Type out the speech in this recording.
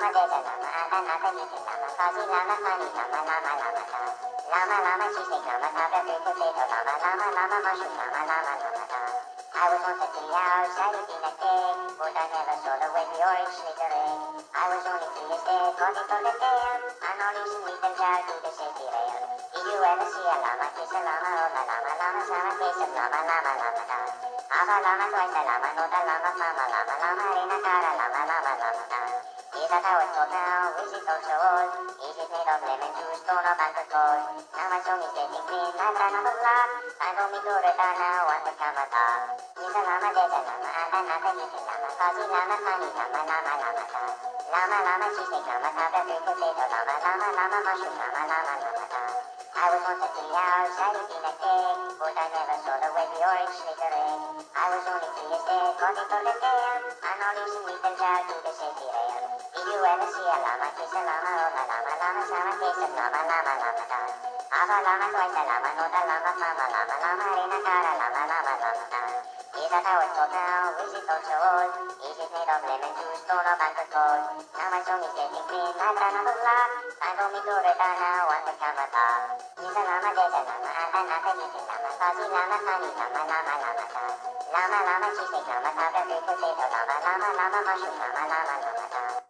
lama deja lama ata nata nita lama kazi lama kani lama lama lama ta lama lama cheesecake lama tabra big potato lama lama lama mushroom lama lama lama ta I was a three hours eating a cake But I never saw the way the orange snickering I was only three years dead, walking from the tail And all these sweet and child to the safety rail Did you ever see a llama kiss a llama? Oh la llama, llama, llama, taste of llama, llama, llama, da Ava llama, twice a llama, no the llama, mama, llama, llama, rena, cara, llama, llama, llama, Is that how it's called now? Is it also old? Is it made of lemon juice, torn up and gold? Now my song is getting clean, I've run out of luck Time for me to return now, want to come back Is a llama, there's a llama, and another little llama Fuzzy llama, funny llama, llama, llama, da Llama, llama, cheesecake llama, tabra, big potato llama, llama, llama, mushroom llama, llama, llama, da I was once a three hours eating a cake But I never saw the way the orange snickering I was only three years dead, walking from the tail And all these sweet and child to the safety rail Did you ever see a llama kiss a llama? Oh la llama, llama, llama, taste of llama, llama, llama, da Ava llama, twice a llama, no the llama, mama, llama, llama, rena, cara, llama, llama, llama, da Is that how it's called now? Is it also old? Is it made of lemon juice, and gold? Now my song is getting clean, I've run out of luck Time for me to return now, want to come back Is a llama, there's a llama, and another little llama Fuzzy llama, funny llama, llama, llama, da Llama, llama, cheesecake llama, tabra, big potato llama Llama, llama, mushroom llama, llama, llama, da